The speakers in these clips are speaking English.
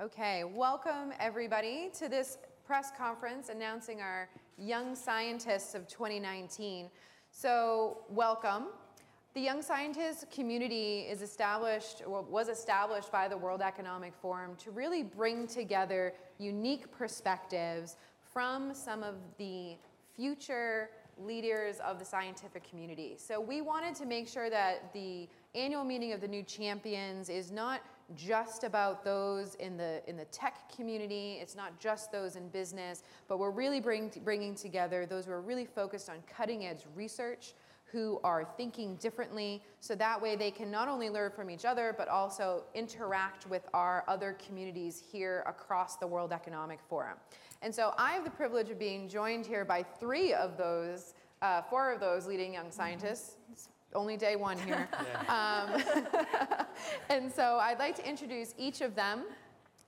Okay, welcome everybody to this press conference announcing our Young Scientists of 2019. So, welcome. The Young Scientists community is established, or was established by the World Economic Forum to really bring together unique perspectives from some of the future leaders of the scientific community. So we wanted to make sure that the annual meeting of the new champions is not just about those in the in the tech community. It's not just those in business but we're really bring, bringing together those who are really focused on cutting edge research who are thinking differently so that way they can not only learn from each other but also interact with our other communities here across the world economic forum. And so i have the privilege of being joined here by three of those uh, four of those leading young scientists only day one here. um, and so I'd like to introduce each of them.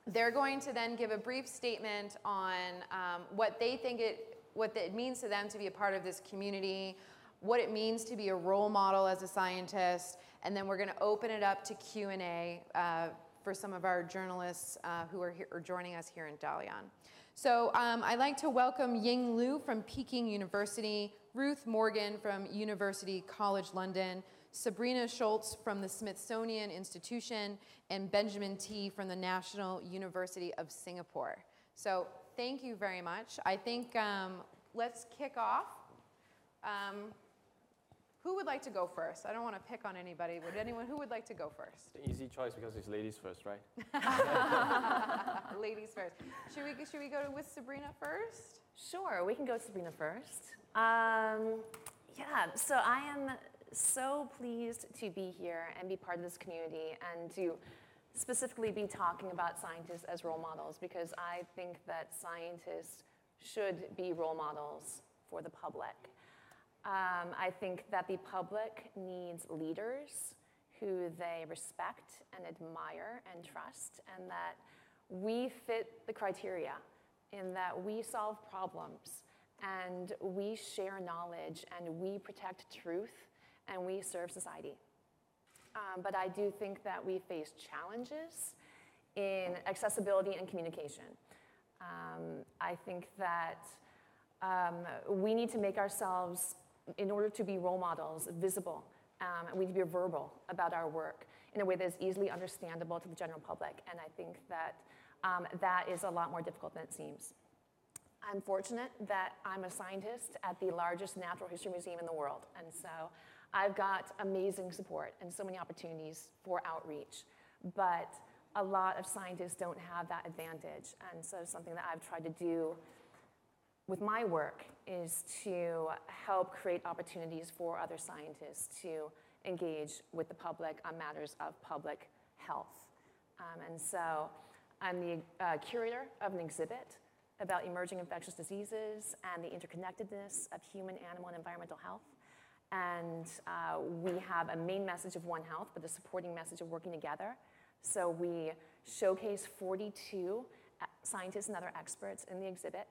They're going to then give a brief statement on um, what they think it, what it means to them to be a part of this community, what it means to be a role model as a scientist, and then we're going to open it up to Q and A uh, for some of our journalists uh, who are, here, are joining us here in Dalian. So um, I'd like to welcome Ying Liu from Peking University, Ruth Morgan from University College London, Sabrina Sholts from the Smithsonian Institution, and Benjamin Tee from the National University of Singapore. So thank you very much. I think um, let's kick off. Um, who would like to go first? I don't want to pick on anybody. Would anyone? Who would like to go first? The easy choice because it's ladies first, right? ladies first. Should we should we go with Sabrina first? Sure, we can go Sabrina first. Um, yeah. So I am so pleased to be here and be part of this community and to specifically be talking about scientists as role models because I think that scientists should be role models for the public. Um, I think that the public needs leaders who they respect and admire and trust, and that we fit the criteria in that we solve problems and we share knowledge and we protect truth and we serve society. Um, but I do think that we face challenges in accessibility and communication. Um, I think that um, we need to make ourselves in order to be role models, visible, um, and we need to be verbal about our work in a way that is easily understandable to the general public. And I think that um, that is a lot more difficult than it seems. I'm fortunate that I'm a scientist at the largest natural history museum in the world. And so I've got amazing support and so many opportunities for outreach. But a lot of scientists don't have that advantage. And so something that I've tried to do with my work is to help create opportunities for other scientists to engage with the public on matters of public health. Um, and so I'm the uh, curator of an exhibit about emerging infectious diseases and the interconnectedness of human, animal, and environmental health. And uh, we have a main message of One Health, but a supporting message of working together. So we showcase 42 uh, scientists and other experts in the exhibit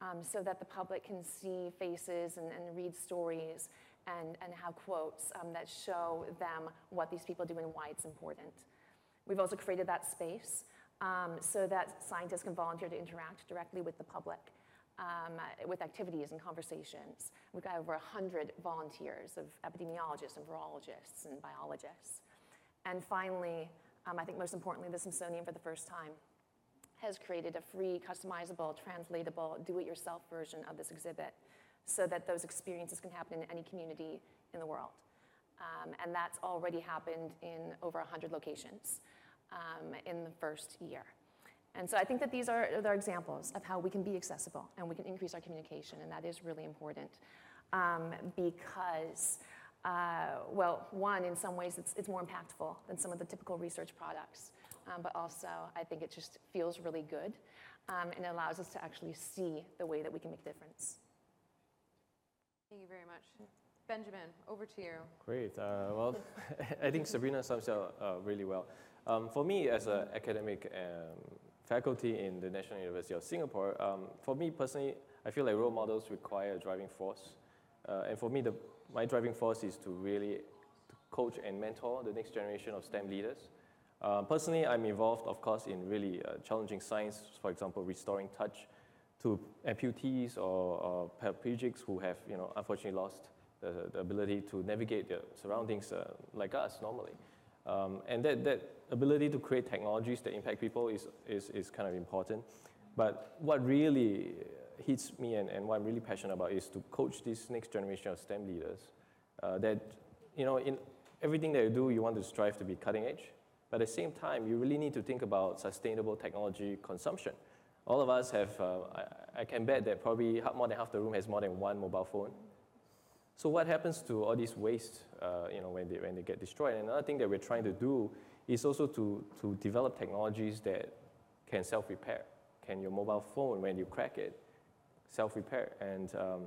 um, so that the public can see faces and, and read stories and, and have quotes um, that show them what these people do and why it's important. We've also created that space um, so that scientists can volunteer to interact directly with the public. Um, with activities and conversations. We've got over 100 volunteers of epidemiologists and virologists and biologists. And finally, um, I think most importantly, the Smithsonian for the first time has created a free, customizable, translatable, do-it-yourself version of this exhibit so that those experiences can happen in any community in the world. Um, and that's already happened in over 100 locations um, in the first year. And so I think that these are, are examples of how we can be accessible and we can increase our communication, and that is really important um, because uh, well, one, in some ways, it's, it's more impactful than some of the typical research products. Um, but also, I think it just feels really good um, and it allows us to actually see the way that we can make a difference. Thank you very much. Benjamin, over to you. Great. Uh, well, I think Sabrina sums it up uh, really well. Um, for me, as an academic um, faculty in the National University of Singapore, um, for me personally, I feel like role models require a driving force. Uh, and for me, the, my driving force is to really to coach and mentor the next generation of STEM leaders. Uh, personally, I'm involved, of course, in really uh, challenging science, for example, restoring touch to amputees or, or paraplegics who have, you know, unfortunately lost the, the ability to navigate their surroundings uh, like us normally. Um, and that, that ability to create technologies that impact people is, is, is kind of important. But what really hits me and, and what I'm really passionate about is to coach this next generation of STEM leaders uh, that, you know, in everything that you do, you want to strive to be cutting edge. But at the same time, you really need to think about sustainable technology consumption. All of us have, uh, I, I, can bet that probably more than half the room has more than one mobile phone. So what happens to all these waste, uh, you know, when they, when they get destroyed? And another thing that we're trying to do is also to, to develop technologies that can self-repair. Can your mobile phone, when you crack it, self-repair? And um,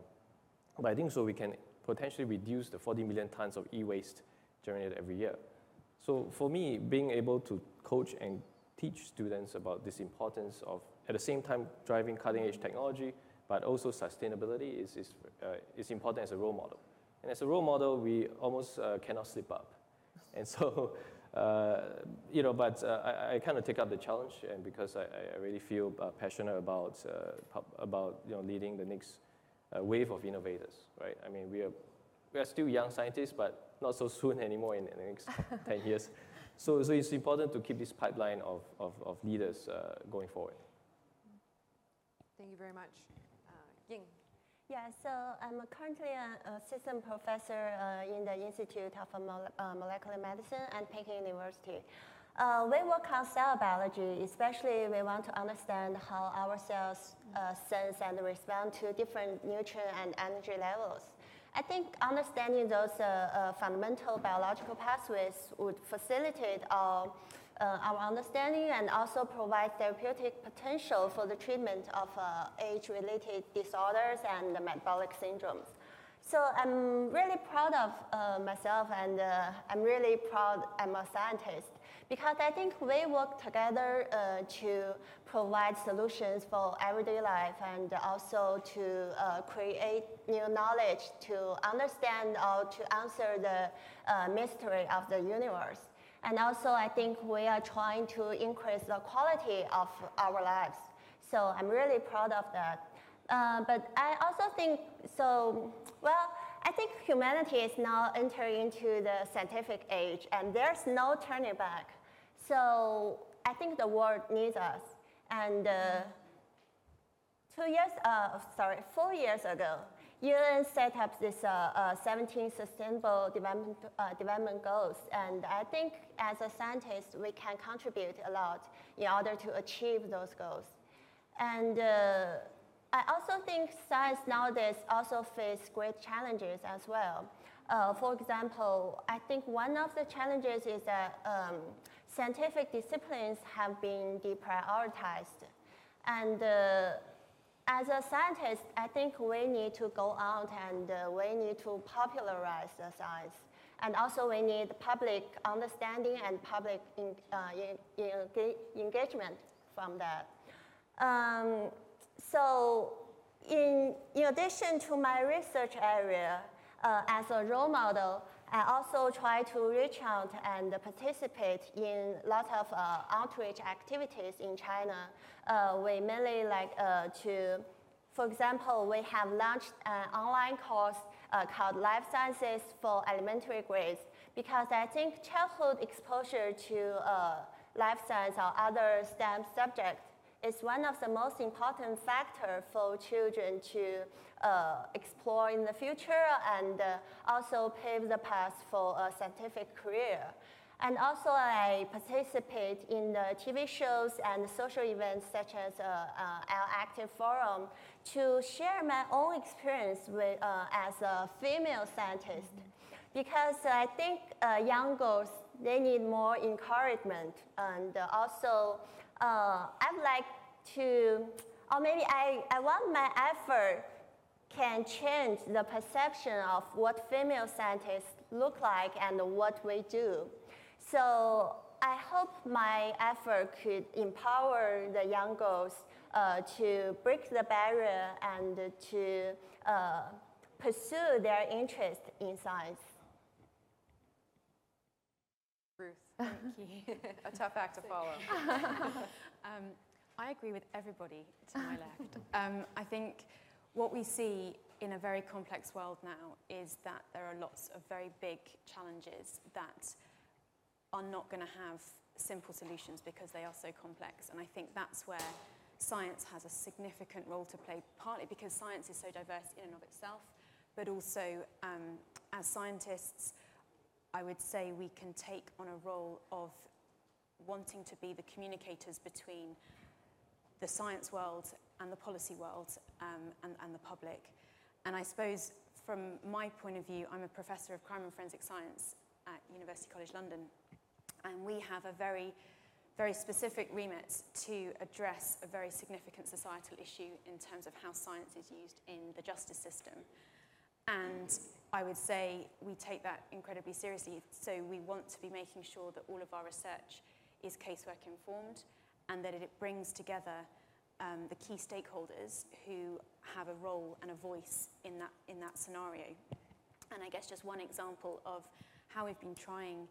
I think so we can potentially reduce the 40 million tons of e-waste generated every year. So for me, being able to coach and teach students about this importance of, at the same time, driving cutting edge technology, but also sustainability is, is, uh, is important as a role model. And as a role model, we almost uh, cannot slip up. And so, you know, but uh, I, I kind of take up the challenge, and because I, I really feel uh, passionate about, uh, about you know, leading the next wave of innovators, right? I mean, we are, we are still young scientists, but not so soon anymore in, in the next 10 years. So, so it's important to keep this pipeline of, of, of leaders going forward. Thank you very much. Yeah, so I'm currently an assistant professor uh, in the Institute of uh, Molecular Medicine at Peking University. Uh, we work on cell biology, especially we want to understand how our cells uh, sense and respond to different nutrient and energy levels. I think understanding those uh, uh, fundamental biological pathways would facilitate our uh, our understanding and also provide therapeutic potential for the treatment of uh, age-related disorders and metabolic syndromes. So I'm really proud of uh, myself and uh, I'm really proud I'm a scientist because I think we work together uh, to provide solutions for everyday life and also to uh, create new knowledge to understand or to answer the mystery of the universe. And also, I think we are trying to increase the quality of our lives. So I'm really proud of that. Uh, but I also think, so, well, I think humanity is now entering into the scientific age, and there's no turning back. So I think the world needs us. And uh, two years, uh, sorry, four years ago, UN set up this uh, uh, 17 sustainable development, uh, development goals, and I think as a scientist, we can contribute a lot in order to achieve those goals. And uh, I also think science nowadays also face great challenges as well. Uh, for example, I think one of the challenges is that um, scientific disciplines have been deprioritized. And uh, as a scientist, I think we need to go out and uh, we need to popularize the science. And also we need public understanding and public in, uh, in, in engagement from that. Um, so in, in addition to my research area, uh, as a role model, I also try to reach out and participate in lots of uh, outreach activities in China. Uh, we mainly like uh, to, for example, we have launched an online course uh, called Life Sciences for Elementary Grades because I think childhood exposure to uh, life science or other STEM subjects is one of the most important factors for children to explore in the future and uh, also pave the path for a scientific career. And also I participate in the TV shows and social events such as uh, uh, our Active Forum to share my own experience with, uh, as a female scientist. Because I think uh, young girls, they need more encouragement and also I'd like to, or maybe I, I want my effort can change the perception of what female scientists look like and what we do. So I hope my effort could empower the young girls uh, to break the barrier and to uh, pursue their interest in science. Ruth. Thank you. A tough act to follow. Um, I agree with everybody to my left. Um, I think what we see in a very complex world now is that there are lots of very big challenges that are not going to have simple solutions because they are so complex. And I think that's where science has a significant role to play, partly because science is so diverse in and of itself, but also um, as scientists, I would say we can take on a role of wanting to be the communicators between the science world and the policy world um, and, and the public. And I suppose from my point of view, I'm a professor of crime and forensic science at University College London. And we have a very, very specific remit to address a very significant societal issue in terms of how science is used in the justice system. And I would say we take that incredibly seriously. So we want to be making sure that all of our research is casework informed and that it brings together um, the key stakeholders who have a role and a voice in that, in that scenario. And I guess just one example of how we've been trying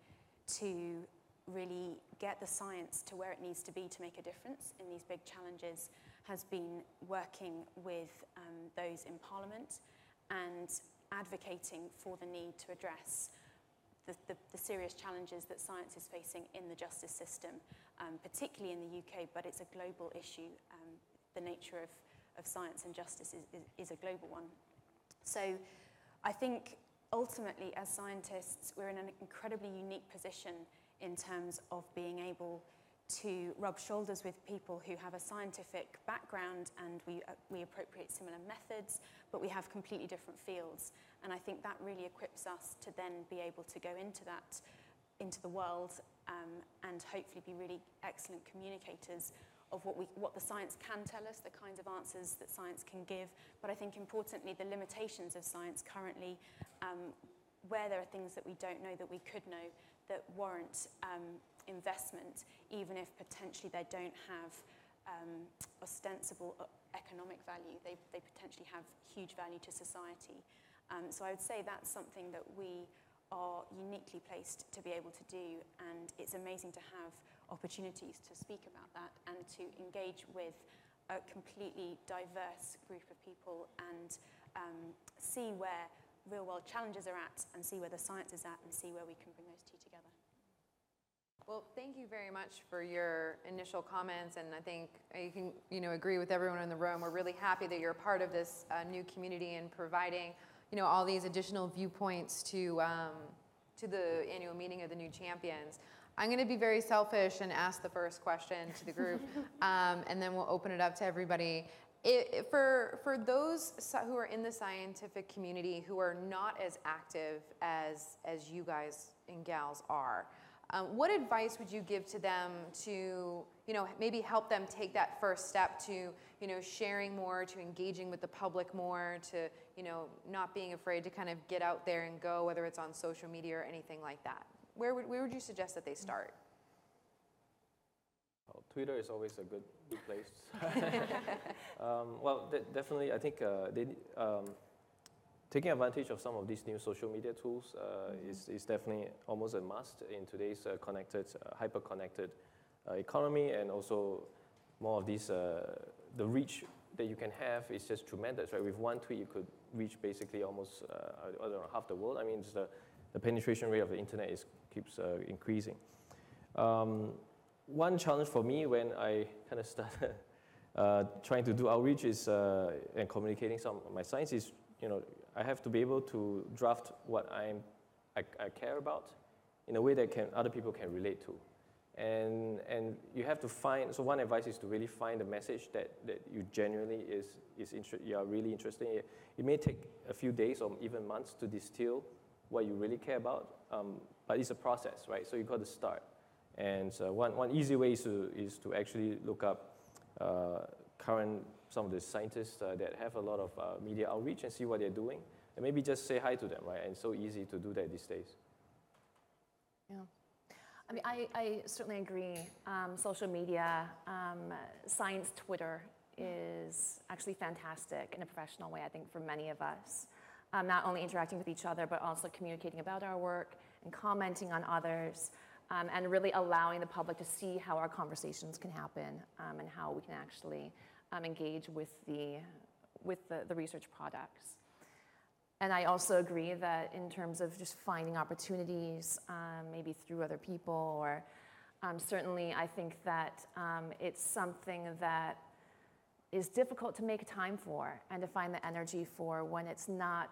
to really get the science to where it needs to be to make a difference in these big challenges has been working with um, those in Parliament and advocating for the need to address the, the, the, serious challenges that science is facing in the justice system, um, particularly in the UK, but it's a global issue. Um, the nature of, of science and justice is, is, is a global one. So I think ultimately, as scientists, we're in an incredibly unique position in terms of being able to rub shoulders with people who have a scientific background and we, uh, we appropriate similar methods, but we have completely different fields. And I think that really equips us to then be able to go into that, into the world um, and hopefully be really excellent communicators of what, we, what the science can tell us, the kinds of answers that science can give, but I think importantly the limitations of science currently, um, where there are things that we don't know that we could know that warrant um, investment, even if potentially they don't have um, ostensible uh, economic value. They, they potentially have huge value to society. Um, so I would say that's something that we are uniquely placed to be able to do, and it's amazing to have opportunities to speak about that and to engage with a completely diverse group of people and um, see where real world challenges are at and see where the science is at and see where we can bring those two together. Well, thank you very much for your initial comments, and I think you can, you know, agree with everyone in the room. We're really happy that you're a part of this uh, new community and providing, you know, all these additional viewpoints to um, to the annual meeting of the new champions. I'm going to be very selfish and ask the first question to the group, um, and then we'll open it up to everybody. It, for, for those who are in the scientific community who are not as active as, as you guys and gals are, um, what advice would you give to them to, you know, maybe help them take that first step to, you know, sharing more, to engaging with the public more, to, you know, not being afraid to kind of get out there and go, whether it's on social media or anything like that? Where would, where would you suggest that they start? Well, Twitter is always a good, good place. um, well, de definitely, I think uh, they, um, taking advantage of some of these new social media tools uh, mm-hmm. is, is definitely almost a must in today's uh, connected, uh, hyper-connected uh, economy, and also more of these, uh, the reach that you can have is just tremendous, right? With one tweet, you could reach basically almost, uh, I don't know, half the world. I mean, the, the penetration rate of the internet is, keeps increasing. Um, one challenge for me when I kind of started trying to do outreach is, and communicating some of my science is, you know, I have to be able to draft what I'm, I, I care about in a way that can, other people can relate to. And, and you have to find, so one advice is to really find a message that, that you genuinely is, is inter- you are really interested in. It may take a few days or even months to distill what you really care about, um, but it's a process, right? So you got to start. And uh, one, one easy way is to, is to actually look up uh, current some of the scientists uh, that have a lot of uh, media outreach and see what they're doing, and maybe just say hi to them, right? And it's so easy to do that these days. Yeah. I mean, I, I certainly agree. Um, social media, um, science Twitter is actually fantastic in a professional way, I think, for many of us. Um, not only interacting with each other, but also communicating about our work and commenting on others. um, and really allowing the public to see how our conversations can happen um, and how we can actually um, engage with the with the, the research products. And I also agree that in terms of just finding opportunities, um, maybe through other people, or um, certainly I think that um, it's something that is difficult to make time for and to find the energy for when it's not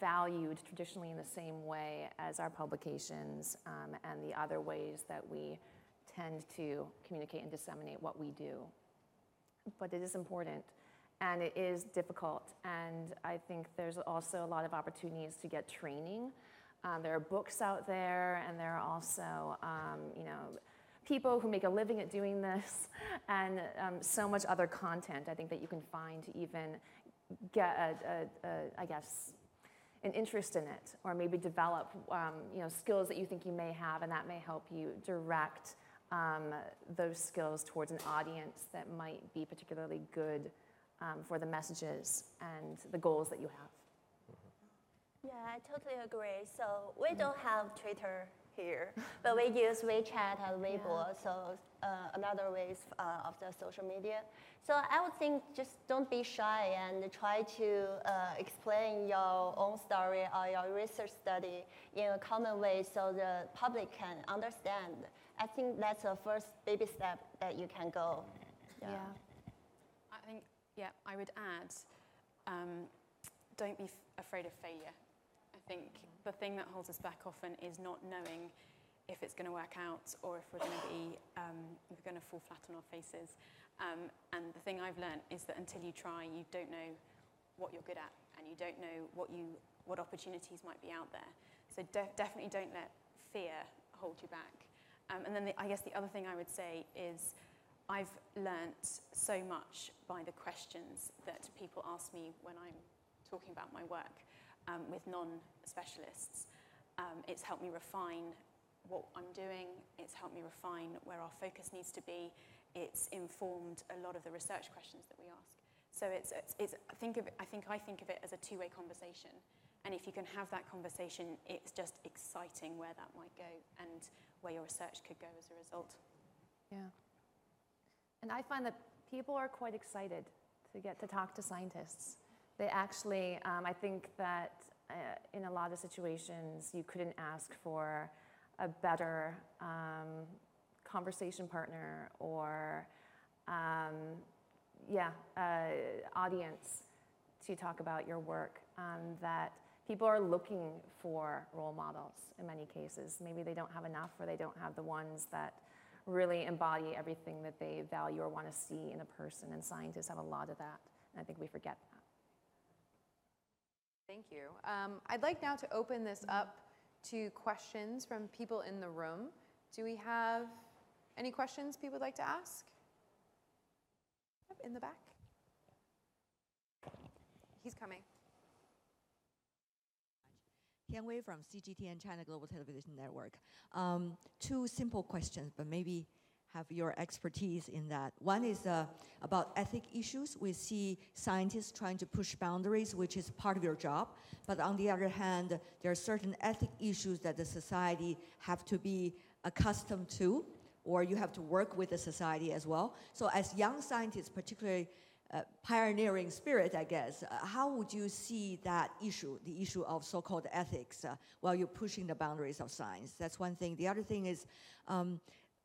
valued traditionally in the same way as our publications um, and the other ways that we tend to communicate and disseminate what we do. But it is important and it is difficult. And I think there's also a lot of opportunities to get training. Um, there are books out there, and there are also, um, you know, people who make a living at doing this, and um, so much other content I think that you can find to even get, a, a, a, I guess, an interest in it, or maybe develop, um, you know, skills that you think you may have, and that may help you direct um, those skills towards an audience that might be particularly good um, for the messages and the goals that you have. Yeah, I totally agree. So we don't have Twitter here, but we use WeChat and Weibo, so uh, another ways uh, of the social media. So I would think just don't be shy and try to uh, explain your own story or your research study in a common way so the public can understand. I think that's the first baby step that you can go. Yeah. I think, yeah, I would add, um, don't be f- afraid of failure. I think the thing that holds us back often is not knowing if it's going to work out or if we're going to be, um, we're going to fall flat on our faces. Um, and the thing I've learned is that until you try, you don't know what you're good at, and you don't know what you, what opportunities might be out there. So de- definitely don't let fear hold you back. Um, and then the, I guess the other thing I would say is I've learnt so much by the questions that people ask me when I'm talking about my work um, with non-specialists. Um, it's helped me refine what I'm doing. It's helped me refine where our focus needs to be. It's informed a lot of the research questions that we ask. So it's, it's, it's I think of I think I think of it as a two-way conversation. And if you can have that conversation, it's just exciting where that might go and where your research could go as a result. Yeah. And I find that people are quite excited to get to talk to scientists. They actually, um, I think that uh, in a lot of situations, you couldn't ask for a better um, conversation partner or, um, yeah, uh, audience to talk about your work. Um, that people are looking for role models in many cases. Maybe they don't have enough or they don't have the ones that really embody everything that they value or want to see in a person. And scientists have a lot of that. And I think we forget that. Thank you. Um, I'd like now to open this up to questions from people in the room. Do we have any questions people would like to ask? In the back. He's coming. Tian Wei from CGTN China Global Television Network. Um, two simple questions, but maybe have your expertise in that. One is uh, about ethic issues. We see scientists trying to push boundaries, which is part of your job. But on the other hand, there are certain ethic issues that the society have to be accustomed to, or you have to work with the society as well. So as young scientists, particularly uh, pioneering spirit, I guess. Uh, how would you see that issue, the issue of so-called ethics, uh, while you're pushing the boundaries of science? That's one thing. The other thing is, um,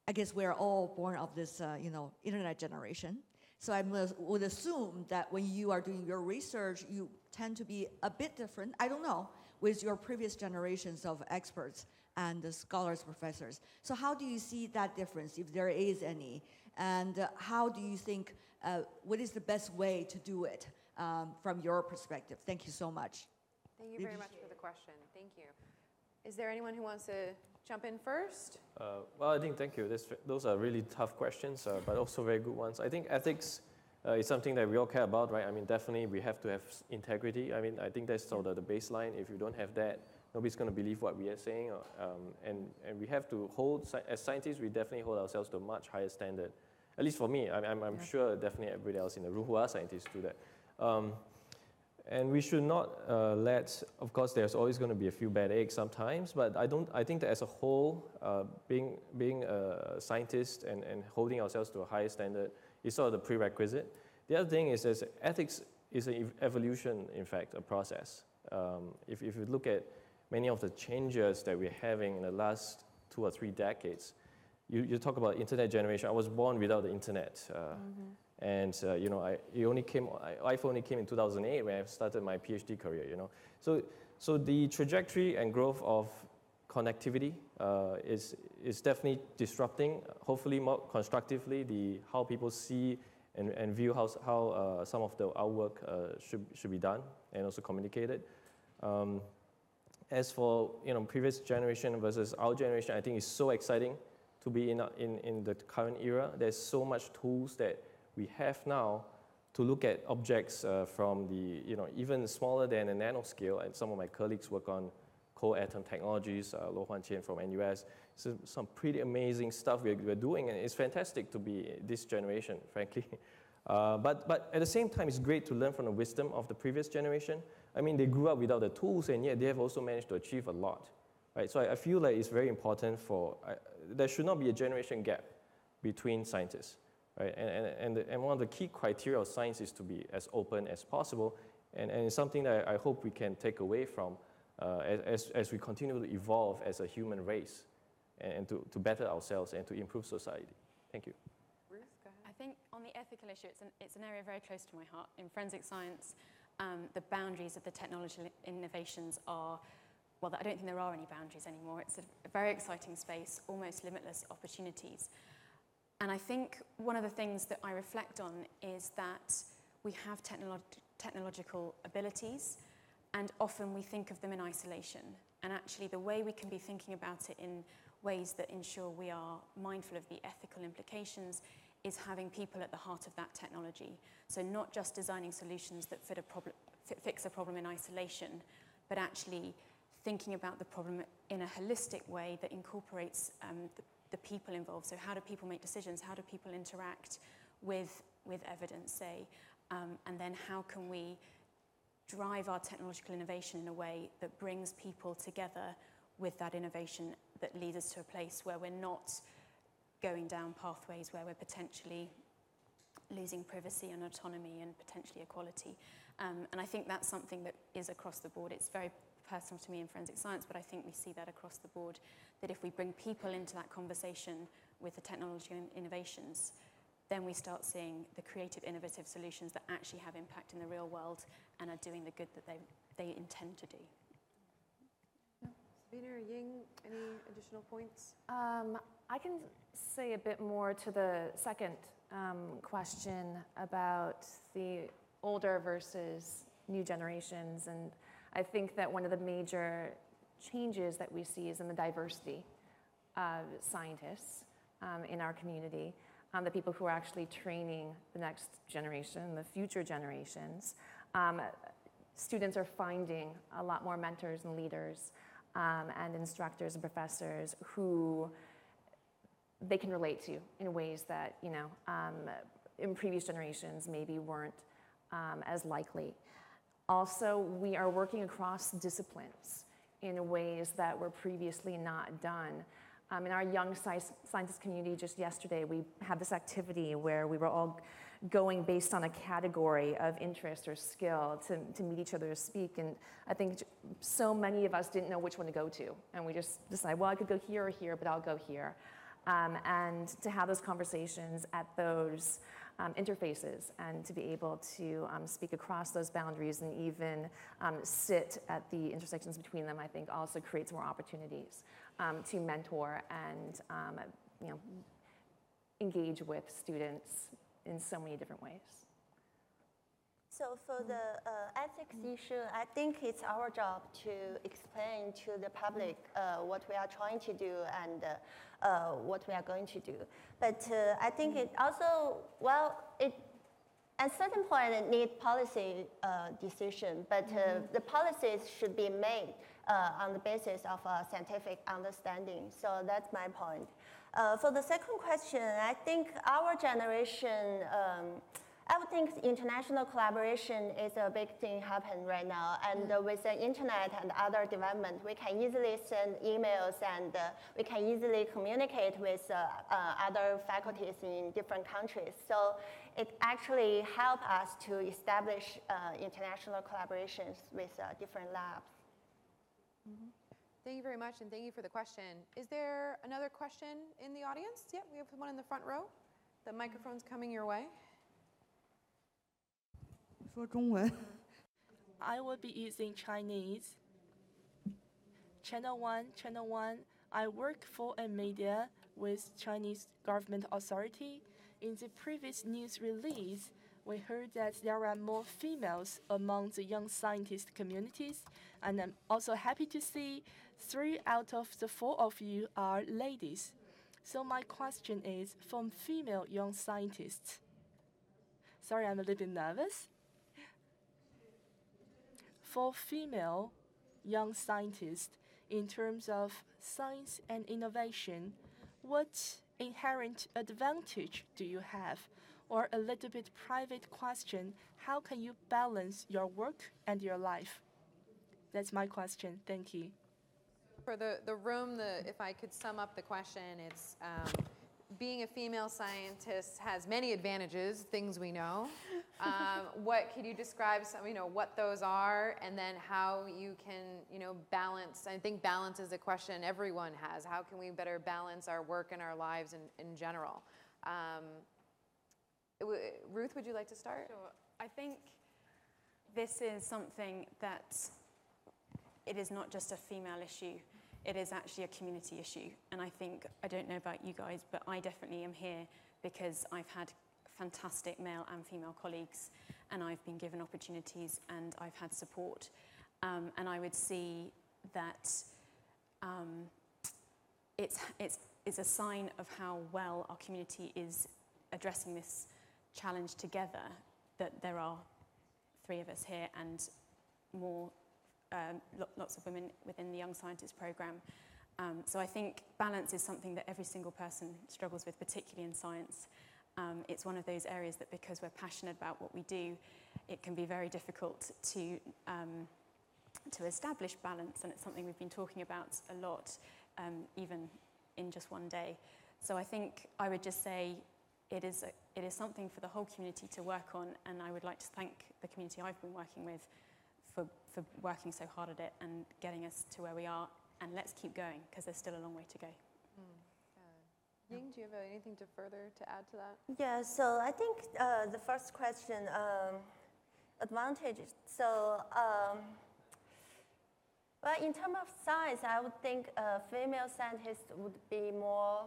I guess we're all born of this, uh, you know, internet generation. So I would assume that when you are doing your research, you tend to be a bit different. I don't know with your previous generations of experts and scholars, professors. So how do you see that difference, if there is any? And uh, how do you think uh, what is the best way to do it um, from your perspective? Thank you so much. Thank you very much for the question. Thank you. Is there anyone who wants to jump in first? Uh, well, I think thank you. This, those are really tough questions, uh, but also very good ones. I think ethics uh, is something that we all care about, right? I mean, definitely we have to have integrity. I mean, I think that's sort of the baseline. If you don't have that, nobody's going to believe what we are saying. Or, um, and, and we have to hold, as scientists, we definitely hold ourselves to a much higher standard at least for me, I'm, I'm, I'm yeah. sure definitely everybody else in the room who are scientists do that. Um, and we should not uh, let, of course, there's always going to be a few bad eggs sometimes, but I, don't, I think that as a whole, uh, being, being a scientist and, and holding ourselves to a higher standard is sort of the prerequisite. The other thing is that ethics is an evolution, in fact, a process. Um, if, if you look at many of the changes that we're having in the last two or three decades, you, you talk about internet generation. I was born without the internet. Uh, mm-hmm. And uh, you know, I, it only came, only came in 2008 when I started my PhD career. You know, so so the trajectory and growth of connectivity uh, is is definitely disrupting, hopefully more constructively, the how people see and, and view how how uh, some of the our work uh, should should be done and also communicated. Um, as for you know previous generation versus our generation, I think it's so exciting to be in, in, in the current era. There's so much tools that we have now to look at objects uh, from the, you know, even smaller than a nanoscale, and some of my colleagues work on cold atom technologies, uh, Loh Huanqian from NUS. So some pretty amazing stuff we're, we're doing, and it's fantastic to be this generation, frankly. Uh, but, but at the same time, it's great to learn from the wisdom of the previous generation. I mean, they grew up without the tools, and yet they have also managed to achieve a lot. Right? So I, I feel like it's very important for, uh, there should not be a generation gap between scientists. Right? And, and, and, the, and one of the key criteria of science is to be as open as possible. And, and it's something that I hope we can take away from uh, as, as we continue to evolve as a human race and, and to, to better ourselves and to improve society. Thank you. Ruth, go ahead. I think on the ethical issue, it's an, it's an area very close to my heart. In forensic science, um, the boundaries of the technological innovations are, well, I don't think there are any boundaries anymore. It's a, a very exciting space, almost limitless opportunities. And I think one of the things that I reflect on is that we have technolo- technological abilities, and often we think of them in isolation. And actually, the way we can be thinking about it in ways that ensure we are mindful of the ethical implications is having people at the heart of that technology. So, not just designing solutions that fit a problem, fix a problem in isolation, but actually thinking about the problem in a holistic way that incorporates um, the the people involved. So how do people make decisions? How do people interact with, with evidence, say? Um, and then how can we drive our technological innovation in a way that brings people together with that innovation that leads us to a place where we're not going down pathways where we're potentially losing privacy and autonomy and potentially equality. Um, and I think that's something that is across the board. It's very personal to me in forensic science, but I think we see that across the board, that if we bring people into that conversation with the technology and innovations, then we start seeing the creative, innovative solutions that actually have impact in the real world and are doing the good that they, they intend to do. Sabrina or Ying, any additional points? Um, I can say a bit more to the second um, question about the older versus new generations and I think that one of the major changes that we see is in the diversity of scientists um, in our community, um, the people who are actually training the next generation, the future generations. Um, students are finding a lot more mentors and leaders um, and instructors and professors who they can relate to in ways that, you know, um, in previous generations maybe weren't um, as likely. Also, we are working across disciplines in ways that were previously not done. Um, in our young scientist community, just yesterday, we had this activity where we were all going based on a category of interest or skill to, to meet each other to speak. And I think so many of us didn't know which one to go to. And we just decided, well, I could go here or here, but I'll go here. Um, and to have those conversations at those interfaces and to be able to um, speak across those boundaries and even um, sit at the intersections between them, I think also creates more opportunities um, to mentor and um, you know, engage with students in so many different ways. So for the uh, ethics issue, I think it's our job to explain to the public uh, what we are trying to do and uh, uh what we are going to do. But uh, I think it also, well, it at certain point it need policy uh, decision, but mm-hmm. the policies should be made on the basis of a scientific understanding. So that's my point. for the second question, I think our generation. Um, I would think international collaboration is a big thing happening right now. And uh, with the internet and other development, we can easily send emails and uh, we can easily communicate with uh, uh other faculties in different countries. So it actually helps us to establish uh, international collaborations with uh, different labs. Thank you very much, and thank you for the question. Is there another question in the audience? Yeah, we have one in the front row. The microphone's coming your way. 说中文。 I will be using Chinese. Channel 1, Channel 1. I work for a media with Chinese government authority. In the previous news release, we heard that there are more females among the young scientist communities, and I'm also happy to see three out of the four of you are ladies. So my question is, from female young scientists, sorry, I'm a little bit nervous for female young scientists in terms of science and innovation, what inherent advantage do you have? Or a little bit private question, how can you balance your work and your life? That's my question. Thank you. For the, the room, the, if I could sum up the question, it's um, being a female scientist has many advantages, things we know. Um, what could you describe some, you know, what those are, and then how you can, you know, balance? I think balance is a question everyone has. How can we better balance our work and our lives in, in general? Um, w- Ruth, would you like to start? Sure. I think this is something that it is not just a female issue. It is actually a community issue. And I think, I don't know about you guys, but I definitely am here because I've had fantastic male and female colleagues and I've been given opportunities and I've had support. Um, and I would see that um, it's, it's, it's a sign of how well our community is addressing this challenge together that there are three of us here and more um, lo- lots of women within the Young Scientist Programme. Um, so I think balance is something that every single person struggles with, particularly in science. Um, it's one of those areas that because we're passionate about what we do, it can be very difficult to, um, to establish balance, and it's something we've been talking about a lot, um, even in just one day. So I think I would just say it is, a, it is something for the whole community to work on, and I would like to thank the community I've been working with for, for working so hard at it and getting us to where we are. And let's keep going because there's still a long way to go. Ying, do you have anything to further to add to that? Yeah, so I think uh, the first question, um, advantages. So, um, well, in terms of science, I would think uh, female scientists would be more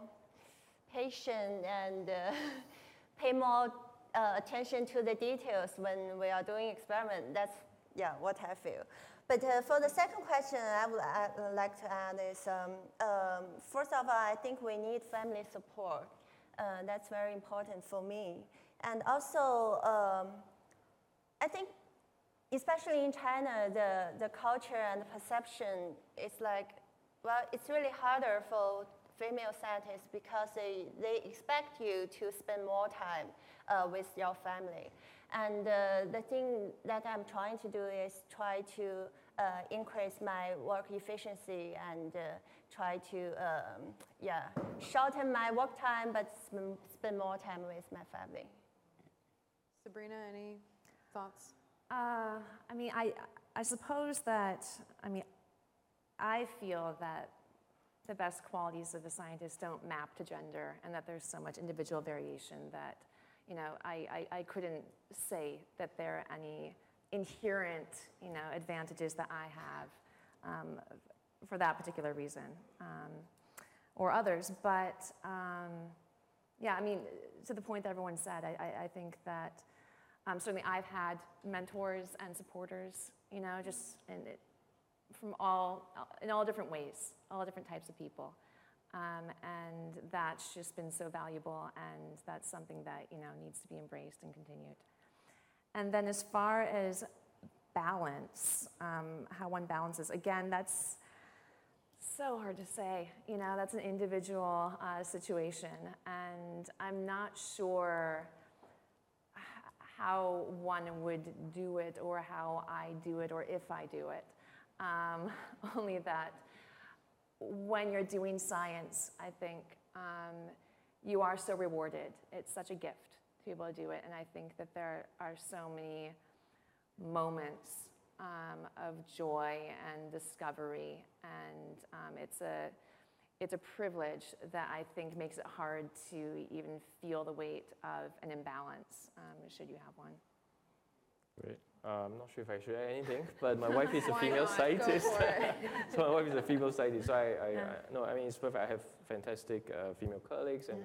patient and uh, pay more uh, attention to the details when we are doing experiment. That's yeah, what I feel. But uh, for the second question, I would uh, like to add is um, um, first of all, I think we need family support. Uh, that's very important for me. And also, um, I think, especially in China, the, the culture and perception is like, well, it's really harder for female scientists because they, they expect you to spend more time uh, with your family. And uh, the thing that I'm trying to do is try to uh, increase my work efficiency and uh, try to, um, yeah, shorten my work time but sp- spend more time with my family. Sabrina, any thoughts? Uh, I mean, I, I suppose that, I mean, I feel that the best qualities of a scientist don't map to gender and that there's so much individual variation that, you know, I, I, I couldn't say that there are any inherent, you know, advantages that I have um, for that particular reason um, or others. But um, yeah, I mean, to the point that everyone said, I, I, I think that um, certainly I've had mentors and supporters, you know, just in from all, in all different ways, all different types of people. Um, and that's just been so valuable, and that's something that, you know, needs to be embraced and continued. And then as far as balance, um, how one balances, again, that's so hard to say. You know, that's an individual uh, situation, and I'm not sure how one would do it or how I do it or if I do it. Um, only that when you're doing science, I think um, you are so rewarded. It's such a gift to be able to do it. And I think that there are so many moments um, of joy and discovery. And um, it's, a, it's a privilege that I think makes it hard to even feel the weight of an imbalance, um, should you have one. Great. Uh, I'm not sure if I should add anything, but my wife is a female not? Scientist. so my wife is a female scientist. So I, I, Yeah. I no, I mean it's perfect. I have fantastic uh, female colleagues, and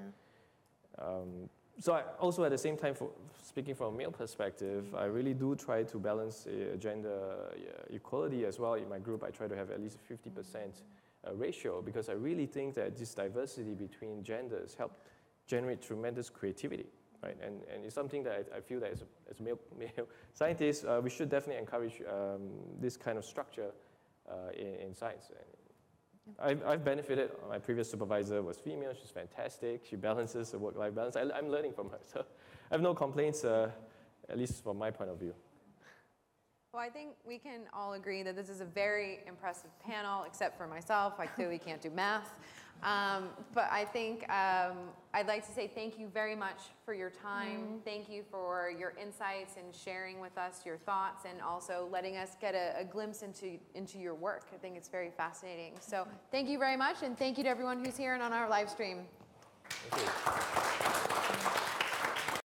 um, so I also at the same time, for speaking from a male perspective, I really do try to balance uh, gender uh, equality as well. In my group, I try to have at least a 50% uh, ratio because I really think that this diversity between genders help generate tremendous creativity. Right, and, and it's something that I, I feel that as a, as male, male scientist, uh, we should definitely encourage um, this kind of structure uh, in, in science. I've, I've benefited. My previous supervisor was female. She's fantastic. She balances the work-life balance. I, I'm learning from her, so I have no complaints, uh, at least from my point of view. Well, I think we can all agree that this is a very impressive panel, except for myself. I clearly can't do math. Um, but I think um, I'd like to say thank you very much for your time. Thank you for your insights and sharing with us your thoughts and also letting us get a, a glimpse into, into your work. I think it's very fascinating. So thank you very much, and thank you to everyone who's here and on our live stream. Thank you.